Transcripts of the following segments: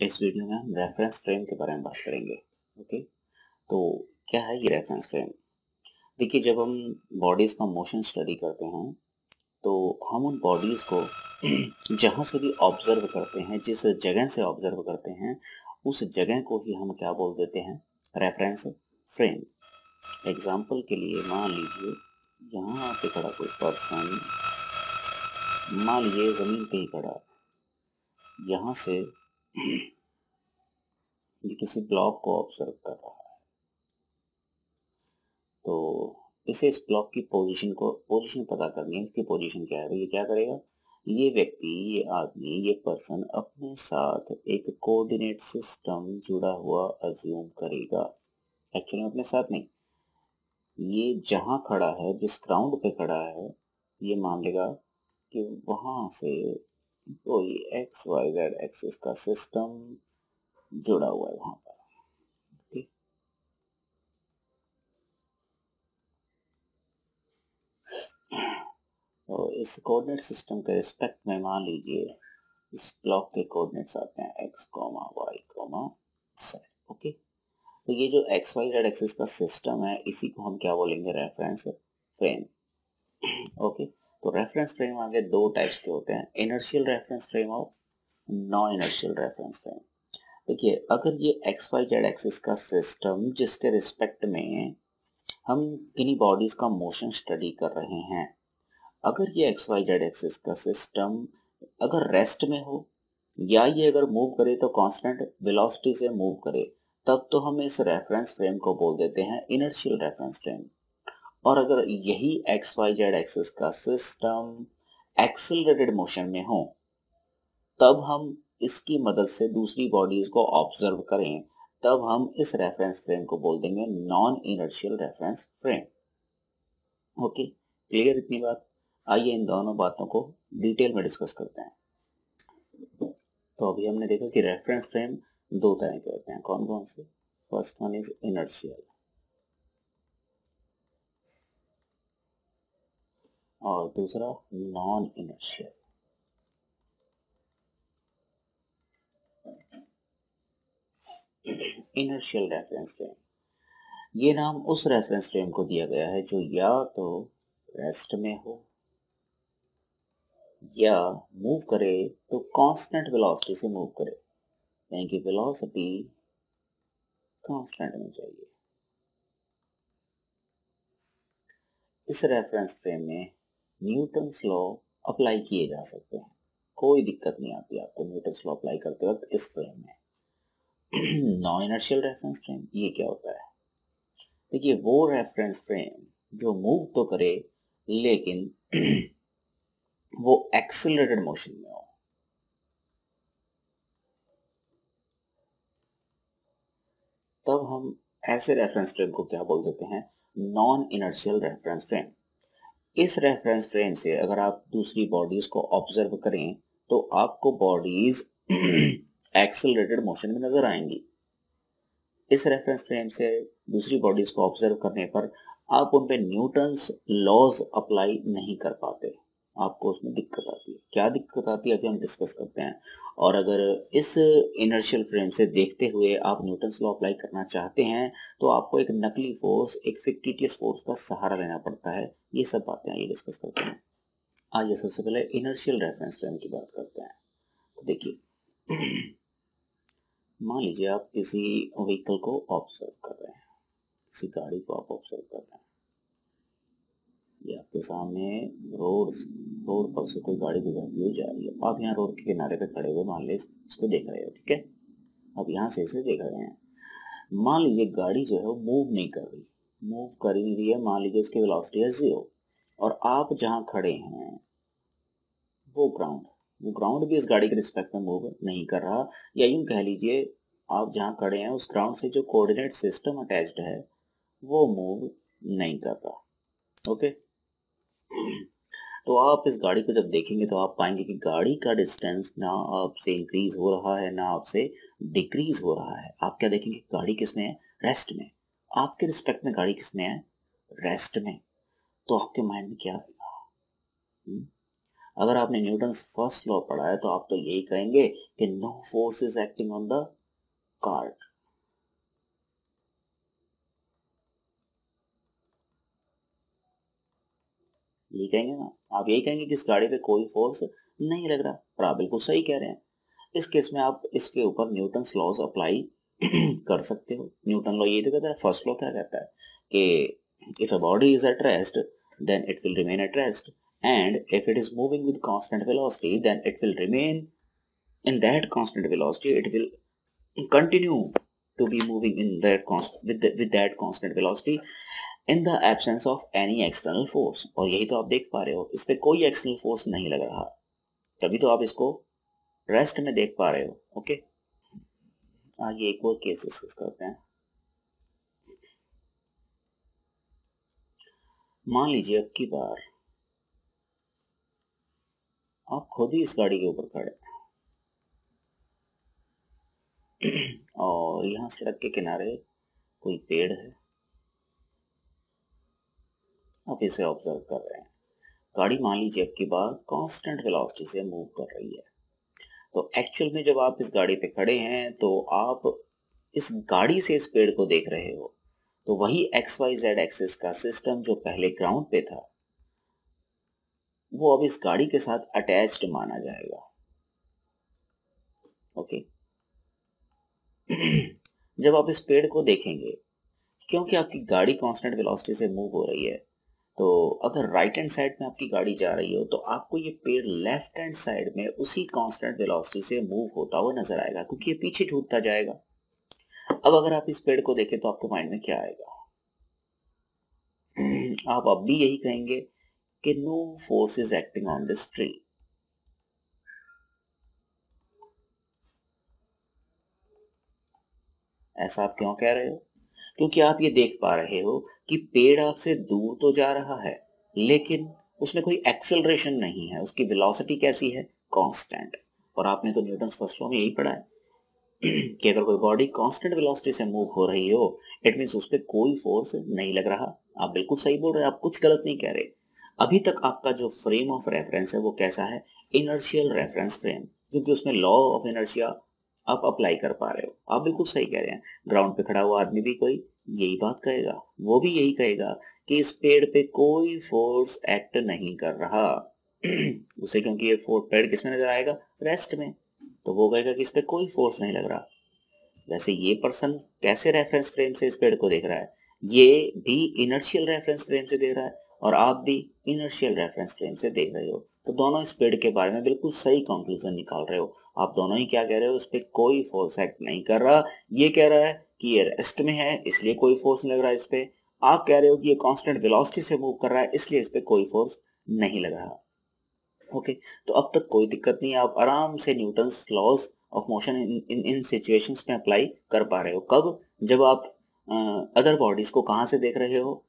इस वीडियो में हम रेफरेंस फ्रेम के बारे में बात करेंगे ओके तो क्या है ये रेफरेंस फ्रेम देखिए, जब हम बॉडीज़ का मोशन स्टडी करते हैं तो हम उन बॉडीज़ को जहाँ से भी ऑब्ज़र्व करते हैं, जिस जगह से ऑब्ज़र्व करते हैं, उस जगह को ही हम क्या बोल देते हैं? रेफरेंस फ्रेम एग्ज़ाम्पल के लिए मान लीजिए, यहाँ पे खड़ा कोई पर्सन मान लीजिए ज़मीन पे ही खड़ा। यहाँ से ये किसी ब्लॉक को ऑब्ज़र्व कर रहा है। तो इसे इस ब्लॉक की पोजीशन को पोजीशन पता करनी है इसकी पोजीशन क्या है तो ये क्या करेगा? ये व्यक्ति, ये आदमी, ये पर्सन अपने साथ एक कोऑर्डिनेट सिस्टम जुड़ा हुआ अज्यूम करेगा। एक्चुअली अपने साथ नहीं। ये जहाँ खड़ा है, जिस ग्राउंड पे खड़ा है, ये मान लेगा कि वहाँ से कोई एक्स वाई जेड एक्सिस का सिस्टम जुड़ा हुआ है वहाँ पर। ठीक? तो इस कोऑर्डिनेट सिस्टम के रिस्पेक्ट में मान लीजिए, इस ब्लॉक के कोऑर्डिनेट्स आते हैं x comma y comma z okay तो ये जो एक्स वाई जेड एक्सिस का सिस्टम है, इसी को हम क्या बोलेंगे? रेफरेंस फ्रेम ओके तो रेफरेंस फ्रेम आगे दो टाइप्स के होते हैं इनर्शियल रेफरेंस फ्रेम और नॉन इनर्शियल रेफरेंस फ्रेम देखिए, अगर ये एक्स वाई जेड एक्सिस का सिस्टम जिसके रिस्पेक्ट में हम किन्हीं बॉडीज का मोशन स्टडी कर रहे हैं, अगर ये एक्स वाई जेड एक्सिस का सिस्टम अगर रेस्ट में हो, या ये अगर मूव करे तो कांस्टेंट वेलोसिटी से मूव करे, तब तो हम इस रेफरेंस फ्रेम को बोल देते हैं इनर्शियल रेफरेंस फ्रेम और अगर यही एक्स वाई जेड एक्सेस का सिस्टम एक्सिलरेटेड मोशन में हो, तब हम इसकी मदद से दूसरी बॉडीज को ऑब्ज़र्व करें। तब हम इस रेफरेंस फ्रेम को बोल देंगे non inertial reference frame okay clear इतनी बात? आइए इन दोनों बातों को डिटेल में डिस्कस करते हैं। तो अभी हमने देखा कि रेफरेंस फ्रेम दो तरह के होते हैं कौन कौन से? फ़र्स्ट वन इज़ इनर्शियल और दूसरा non inertial inertial reference frame ये नाम उस रेफरेंस फ्रेम को दिया गया है जो या तो रेस्ट में हो, या मूव करे तो कांस्टेंट वेलोसिटी से मूव करे। यानी कि वेलोसिटी कांस्टेंट में चाहिए। इस रेफरेंस फ्रेम में न्यूटन लॉ अप्लाई किए जा सकते हैं। कोई दिक्कत नहीं आती आपको न्यूटन लॉ अप्लाई करते वक्त इस फ्रेम में। नॉन इनर्शियल रेफरेंस फ्रेम ये क्या होता है? देखिए, वो रेफरेंस फ्रेम जो मूव तो करे, लेकिन वो एक्सिलरेटेड मोशन में हो। तब हम ऐसे रेफरेंस फ्रेम को क्या बोल देते हैं? नॉन इनर्शियल रेफरेंस फ्रेम इस रेफरेंस फ्रेम से अगर आप दूसरी बॉडीज को ऑब्ज़र्व करें तो आपको बॉडीज एक्सेलरेटेड मोशन में नज़र आएँगी। इस रेफरेंस फ्रेम से दूसरी बॉडीज को ऑब्ज़र्व करने पर आप उन पे न्यूटन्स लॉज अप्लाई नहीं कर पाते। आपको उसमें दिक्कत आती है। क्या दिक्कत आती है अभी हम डिस्कस करते हैं। और अगर इस इनर्शियल फ्रेम से देखते हुए आप न्यूटन्स लॉ अप्लाई करना चाहते हैं तो आपको एक नकली फोर्स एक फिक्टिटियस फोर्स का सहारा लेना पड़ता है। ये सब बातें आइए डिस्कस करते हैं। आइए सबसे पहले इनर्शियल रेफरेंस फ्रेम की बात करते हैं। तो देखिए, मान लीजिए आप किसी व्हीकल को ऑब्ज़र्व कर रहे हैं, किसी गाड़ी को आप ऑब्ज़र्व कर रहे हैं। ये आपके सामने रोड रोड पर से कोई गाड़ी गुजरती हुई जा रही है। आप यहाँ रोड के किनारे पे खड़े हुए मान लीजिए इसको देख रहे हो, ठीक है? आप यहाँ से इसे देख रहे हैं। मान लीजिए गाड़ी जो है वो मूव नहीं कर रही। मूव कर ही रही है मान लीजिए उसकी वेलोसिटी है ज़ीरो और आप जहाँ खड़े हैं, वो ग्राउंड वो ग्राउंड भी इस गाड़ी के रिस्पेक्ट में मूव नहीं कर रहा। या यूँ कह लीजिए, आप जहाँ खड़े हैं, उस ग्राउंड से जो कोऑर्डिनेट सिस्टम अटैच्ड है, वो मूव नहीं कर रहा। ओके तो आप इस गाड़ी को जब देखेंगे तो आप पाएँगे कि गाड़ी का डिस्टेंस ना आपसे इंक्रीज हो रहा है, ना आपसे डिक्रीज हो रहा है। आप क्या देखेंगे गाड़ी किसमें है? रेस्ट में। आपके रिस्पेक्ट में गाड़ी किसने है रेस्ट में। तो आपके माइंड में क्या आएगा हम्म? अगर आपने न्यूटन फ़र्स्ट लॉ पढ़ा है तो आप तो यही कहेंगे कि no force is acting on the यही कहेंगे ना? आप यही कहेंगे कि इस गाड़ी पे कोई फोर्स नहीं लग रहा? पर आप बिल्कुल सही कह रहे हैं। इस केस में आप, इसके ऊपर न्यूटन लॉज अप्लाई कर सकते हो। न्यूटन लॉ ये तो कहता है फ़र्स्ट लॉ क्या कहता है कि if a body is at rest then it will remain at rest and if it is moving with constant velocity then it will remain in that constant velocity it will continue to be moving in that with with that constant velocity in the absence of any external force और यही तो आप देख पा रहे हो, इस पर कोई एक्सटर्नल फोर्स नहीं लग रहा। तभी तो आप इसको रेस्ट में देख पा रहे हो ओके okay? आगे एक और केस डिस्कस करते हैं। मान लीजिए अब की बार आप खुद ही इस गाड़ी के ऊपर खड़े और यहाँ सड़क के किनारे कोई पेड़ है। आप इसे ऑब्ज़र्व कर रहे हैं। गाड़ी मान लीजिए अब की बार कांस्टेंट वेलोसिटी से मूव कर रही है। तो एक्चुअल में जब आप इस गाड़ी पे खड़े हैं तो आप इस गाड़ी से इस पेड़ को देख रहे हो। तो वही एक्स वाई जेड एक्सिस का सिस्टम जो पहले ग्राउंड पे था, वो अब इस गाड़ी के साथ अटैच्ड माना जाएगा। ओके जब आप इस पेड़ को देखेंगे, क्योंकि आपकी गाड़ी कांस्टेंट वेलोसिटी से मूव हो रही है तो अगर राइट हैंड साइड में आपकी गाड़ी जा रही हो तो आपको ये पेड़ लेफ़्ट हैंड साइड में उसी कांस्टेंट वेलोसिटी से मूव होता हुआ नज़र आएगा, क्योंकि ये पीछे छूटता जाएगा। अब अगर आप इस पेड़ को देखें तो आपके माइंड में क्या आएगा? आप अब भी यही कहेंगे कि no force is acting on this tree ऐसा आप क्यों कह रहे हो? क्योंकि आप ये देख पा रहे हो कि पेड़ आपसे दूर तो जा रहा है, लेकिन उसमें कोई एक्सेलरेशन नहीं है, उसकी वेलोसिटी कैसी है? कांस्टेंट और आपने तो न्यूटन फ़र्स्ट लॉ में यही पढ़ा है कि अगर कोई बॉडी कांस्टेंट वेलोसिटी से मूव हो रही हो इट मीन उस पर कोई फोर्स नहीं लग रहा। आप बिल्कुल सही बोल रहे हैं, आप कुछ गलत नहीं कह रहे। अभी तक आपका जो फ्रेम ऑफ़ रेफरेंस है वो कैसा है? इनर्शियल रेफरेंस फ्रेम क्योंकि उसमें लॉ ऑफ़ इनर्शिया आप अप्लाई कर पा रहे हो। आप बिल्कुल सही कह रहे हैं। ग्राउंड पे खड़ा हुआ आदमी भी कोई यही बात कहेगा। वो भी यही कहेगा कि इस पेड़ पे कोई फोर्स एक्ट नहीं कर रहा। उसे क्योंकि ये पेड़ किसमें नज़र आएगा? रेस्ट में। तो वो कहेगा कि इस पर कोई फोर्स नहीं लग रहा। वैसे ये पर्सन कैसे रेफरेंस फ्रेम से इस पेड़ को देख रहा है? ये भी इनर्शियल रेफरेंस फ्रेम से देख रहा है और आप भी इनर्शियल रेफरेंस फ्रेम से देख रहे हो। तो दोनों इस पेड़ के बारे में बिल्कुल सही कंक्लूजन निकाल रहे हो। आप दोनों ही क्या कह रहे हो? इस पर कोई फोर्स एक्ट नहीं कर रहा। ये कह रहा है कि ये रेस्ट में है, इसलिए कोई फोर्स नहीं लग रहा है इस पे। आप कह रहे हो कि ये कांस्टेंट वेलोसिटी से मूव कर रहा है, इसलिए इस पे कोई फोर्स नहीं लग रहा। ओके तो अब तक कोई दिक्कत नहीं आप आराम से Newton laws of motion in in situations में अप्लाई कर पा रहे हो। कब? जब आप अदर बॉडीज को कहाँ से देख रहे हो?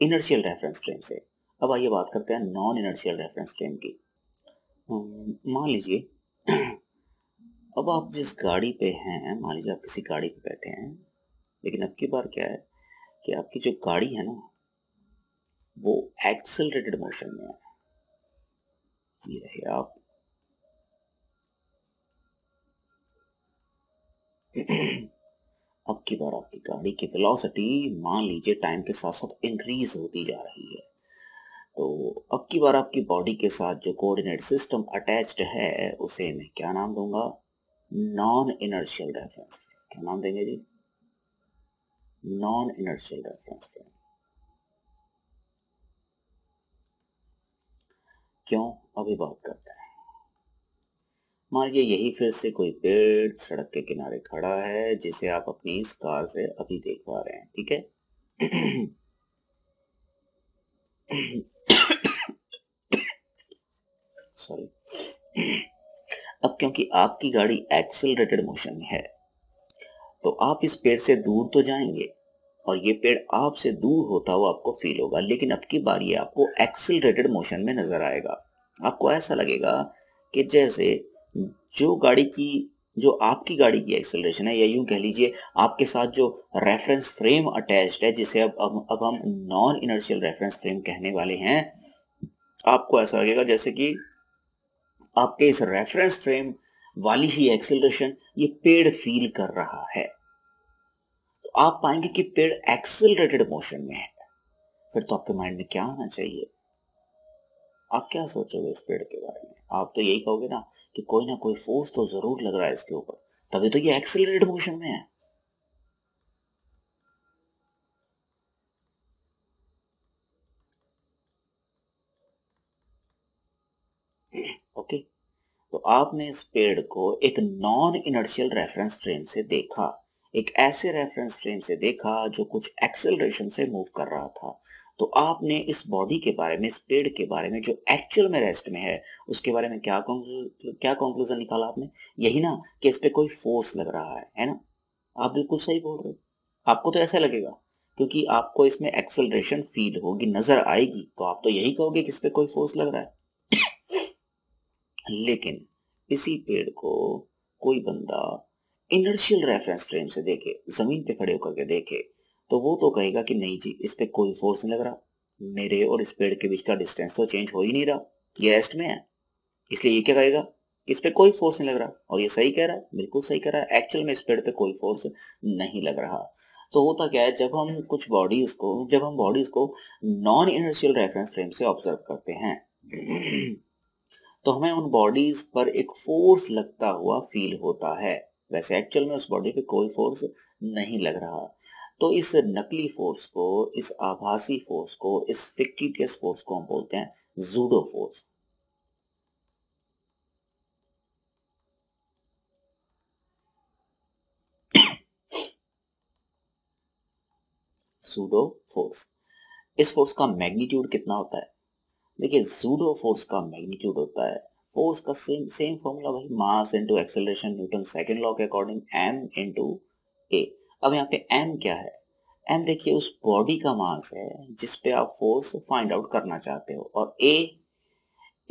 इनर्शियल रेफरेंस फ्रेम से। अब आइए बात करते हैं नॉन इनर्शियल रेफरेंस फ्रेम की। मान लीजिए, अब आप जिस गाड़ी पे हैं, मान लीजिए आप किसी गाड़ी पे बैठे हैं, लेकिन अब की बार क्या है कि आपकी जो गाड़ी है ना, वो एक्सेलरेटेड मोशन में है। ये रहे आप। अब की बार आपकी गाड़ी की वेलोसिटी मान लीजिए टाइम के साथ साथ इंक्रीज होती जा रही है। तो अब की बार आपकी बॉडी के साथ जो कोऑर्डिनेट सिस्टम अटैच्ड है उसे मैं क्या नाम दूँगा? नॉन इनर्शियल रेफरेंस क्या नाम देंगे जी? नॉन इनर्शियल रेफरेंस क्यों? अभी बात करते हैं। मान लीजिए यही फिर से कोई पेड़ सड़क के किनारे खड़ा है जिसे आप अपनी इस कार से अभी देख पा रहे हैं ठीक है? सॉरी अब क्योंकि आपकी गाड़ी एक्सेलरेटेड मोशन में है तो आप इस पेड़ से दूर तो जाएँगे और ये पेड़ आपसे दूर होता हुआ आपको फील होगा, लेकिन अब की बार ये आपको एक्सिलरेटेड मोशन में नज़र आएगा। आपको ऐसा लगेगा कि जैसे जो गाड़ी की जो आपकी गाड़ी की एक्सेलरेशन है या यूँ कह लीजिए आपके साथ जो रेफरेंस फ्रेम अटैच्ड है जिसे अब अब, अब हम नॉन इनर्शियल रेफरेंस फ्रेम कहने वाले हैं आपको ऐसा लगेगा जैसे कि आपके इस रेफरेंस फ्रेम वाली ही एक्सेलरेशन ये पेड़ फील कर रहा है। तो आप पाएँगे कि पेड़ एक्सेलरेटेड मोशन में है। फिर तो आपके माइंड में क्या आना चाहिए? आप क्या सोचोगे इस पेड़ के बारे में? आप तो यही कहोगे ना कि कोई ना कोई फोर्स तो ज़रूर लग रहा है इसके ऊपर। तभी तो ये एक्सेलरेटेड मोशन में है। ओके तो आपने इस पेड़ को एक नॉन इनर्शियल रेफरेंस फ्रेम से देखा। एक ऐसे रेफरेंस फ्रेम से देखा जो कुछ एक्सेलरेशन से मूव कर रहा था। तो आपने इस बॉडी के बारे में, इस पेड़ के बारे में, जो एक्चुअल में रेस्ट में है, उसके बारे में क्या क्या कंक्लूजन निकाला आपने? यही ना कि इस पे कोई फोर्स लग रहा है है ना? आप बिल्कुल सही बोल रहे हो। आपको तो ऐसा लगेगा, क्योंकि आपको इसमें एक्सेलरेशन फील होगी, नज़र आएगी तो आप तो यही कहोगे कि इस पर कोई फोर्स लग रहा है। लेकिन इसी पेड़ को कोई बंदा इनर्शियल रेफरेंस फ्रेम से देखे, ज़मीन पे खड़े होकर के देखे तो वो तो कहेगा कि नहीं जी, इस पर कोई फोर्स नहीं लग रहा। मेरे और इस पेड़ के बीच का डिस्टेंस तो चेंज हो ही नहीं रहा। ये एस्ट में है। इसलिए ये क्या कहेगा? कि इस पर कोई फोर्स नहीं लग रहा। और ये सही कह रहा है, बिल्कुल सही कह रहा है। एक्चुअल में इस पेड़ पे कोई फोर्स नहीं लग रहा। तो होता क्या है, जब हम कुछ बॉडीज को, जब हम बॉडीज को नॉन इनर्शियल रेफरेंस फ्रेम से ऑब्ज़र्व करते हैं तो हमें उन बॉडीज पर एक फोर्स लगता हुआ फील होता है। वैसे एक्चुअल में उस बॉडी पे कोई फोर्स नहीं लग रहा। तो इस नकली फोर्स को, इस आभासी फोर्स को, इस फिक्टिटियस फोर्स को हम बोलते हैं जूडो फोर्स सूडो फोर्स इस फोर्स का मैग्नीट्यूड कितना होता है? देखिए जूडो फोर्स का मैग्नीट्यूड होता है। फोर्स का सेम सेम फॉर्मूला भाई mass into acceleration Newton second law के अकॉर्डिंग एम इनटू ए अब यहाँ पे एम क्या है? एम देखिए, उस बॉडी का मास है, जिस पे आप फोर्स फाइंड आउट करना चाहते हो। और ए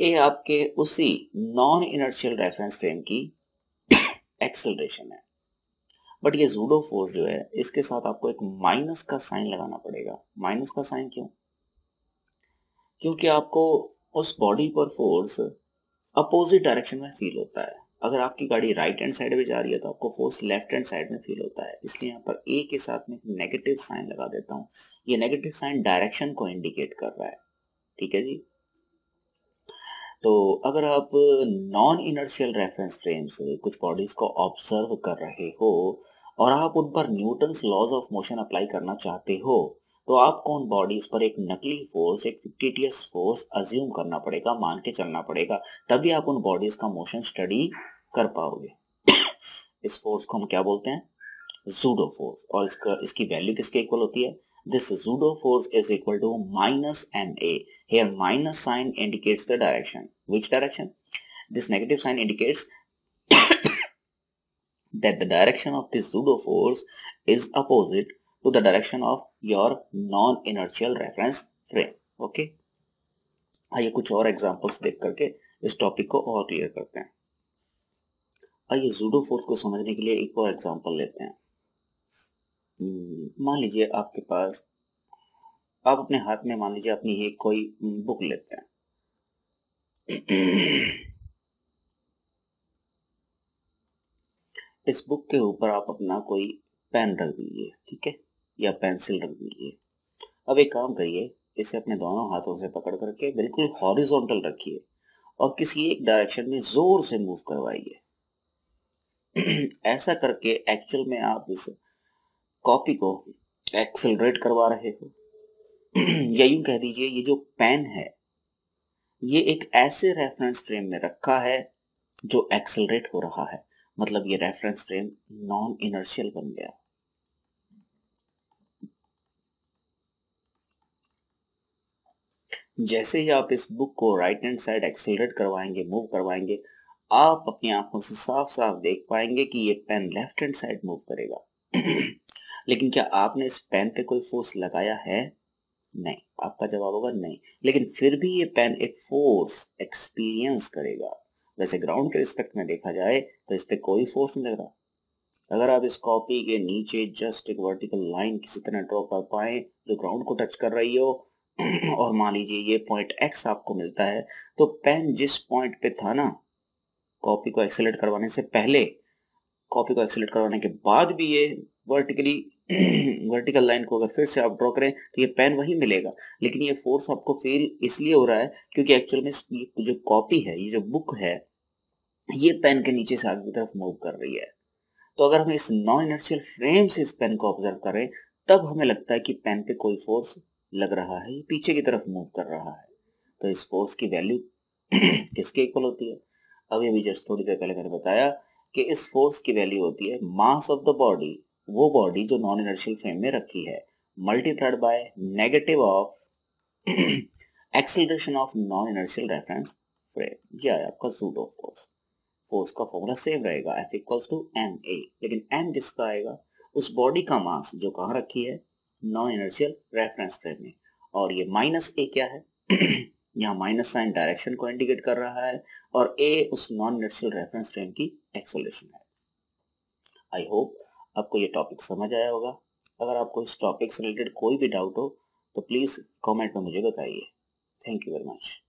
ए आपके उसी नॉन इनर्शियल रेफरेंस फ्रेम की एक्सेलरेशन है। बट ये जूडो फोर्स जो है, इसके साथ आपको एक माइनस का साइन लगाना पड़ेगा। माइनस का साइन क्यों? क्योंकि आपको उस बॉडी पर फोर्स अपोजिट डायरेक्शन में फील होता है। अगर आपकी गाड़ी राइट हैंड साइड में जा रही है तो आपको फोर्स लेफ़्ट हैंड साइड में फील होता है। इसलिए यहाँ पर ए के साथ में नेगेटिव साइन लगा देता हूँ। ये नेगेटिव साइन डायरेक्शन को इंडिकेट कर रहा है। ठीक है जी? तो अगर आप नॉन इनर्शियल रेफरेंस फ्रेम से कुछ बॉडीज को ऑब्ज़र्व कर रहे हो और आप उन पर Newton's laws of motion apply करना चाहते हो तो आपको उन बॉडीज पर एक नकली फोर्स एक फिक्टिटियस फोर्स अज्यूम करना पड़ेगा, मान के चलना पड़ेगा, तभी आप उन बॉडीज का मोशन स्टडी कर पाओगे। इस फोर्स को हम क्या बोलते हैं? जूडो फोर्स और इसका, इसकी वैल्यू किसके इक्वल होती है? This pseudo force is equal to minus m a here minus sign indicates the direction which direction this negative sign indicates that the direction of this pseudo force is opposite to the direction of your non-inertial reference frame. Okay? आइए कुछ और examples देख करके इस topic को और clear करते हैं आइए जूडो फोर्स को समझने के लिए एक और एग्जांपल लेते हैं हम्म, मान लीजिए आपके पास आप अपने हाथ में मान लीजिए अपनी एक कोई बुक लेते हैं इस बुक के ऊपर आप अपना कोई पेन रख दीजिए ठीक है या पेंसिल रख दीजिए। अब एक काम करिए, इसे अपने दोनों हाथों से पकड़ करके बिल्कुल हॉरिजॉन्टल रखिए और किसी एक डायरेक्शन में ज़ोर से मूव करवाइए। ऐसा करके एक्चुअल में आप इस कॉपी को एक्सेलरेट करवा रहे हो। या यूँ कह दीजिए, ये जो पेन है, ये एक ऐसे रेफरेंस फ्रेम में रखा है जो एक्सेलरेट हो रहा है। मतलब ये रेफरेंस फ्रेम नॉन इनर्शियल बन गया। जैसे ही आप इस बुक को राइट हैंड साइड एक्सेलरेट करवाएँगे मूव करवाएँगे, आप अपनी आँखों से साफ़ साफ़ देख पाएँगे कि ये pen left hand side move करेगा। लेकिन क्या आपने इस पेन पे कोई फोर्स लगाया है? नहीं। आपका जवाब होगा नहीं। लेकिन फिर भी ये पेन एक फोर्स एक्सपीरियंस करेगा। वैसे ग्राउंड के रिस्पेक्ट में देखा जाए तो इस पर कोई फोर्स नहीं लग रहा। अगर आप इस कॉपी के नीचे जस्ट एक वर्टिकल लाइन किसी तरह ड्रॉ कर पाए, जो ग्राउंड को टच कर रही हो और मान लीजिए ये पॉइंट एक्स आपको मिलता है तो पेन जिस पॉइंट पे था ना कॉपी को एक्सेलेट करवाने से पहले कॉपी को एक्सेलेट करवाने के बाद भी ये वर्टिकली वर्टिकल लाइन को अगर फिर से आप ड्रॉ करें तो ये पेन वही मिलेगा। लेकिन ये फोर्स आपको फील इसलिए हो रहा है, क्योंकि एक्चुअल में जो कॉपी है, ये जो बुक है, ये पेन के नीचे से आगे की तरफ़ मूव कर रही है। तो अगर हम इस नॉन इनर्शियल फ्रेम से इस पेन को ऑब्ज़र्व करें तब हमें लगता है कि पेन पे कोई फोर्स लग रहा है, ये पीछे की तरफ़ मूव कर रहा है। तो इस फोर्स की वैल्यू किसके इक्वल होती है? अभी अभी जस्ट थोड़ी देर पहले मैंने बताया कि इस फोर्स की वैल्यू होती है मास ऑफ़ द बॉडी वो बॉडी जो नॉन इनर्शियल फ्रेम में रखी है multiplied by negative of acceleration of non inertial reference frame ये आया आपका सूट ऑफ़ फोर्स फोर्स का फॉर्मूला सेम रहेगा f equals to m a लेकिन एम किसका आएगा? उस बॉडी का मास जो कहाँ रखी है? नॉन इनर्शियल रेफरेंस फ्रेम में और ये माइनस ए क्या है? यहाँ माइनस साइन डायरेक्शन को इंडिकेट कर रहा है और ए उस नॉन इनर्शियल रेफरेंस फ्रेम की एक्सोलेशन है। आई होप आपको ये टॉपिक समझ आया होगा। अगर आपको इस टॉपिक से रिलेटेड कोई भी डाउट हो तो प्लीज़ कॉमेंट में मुझे बताइए। Thank you very much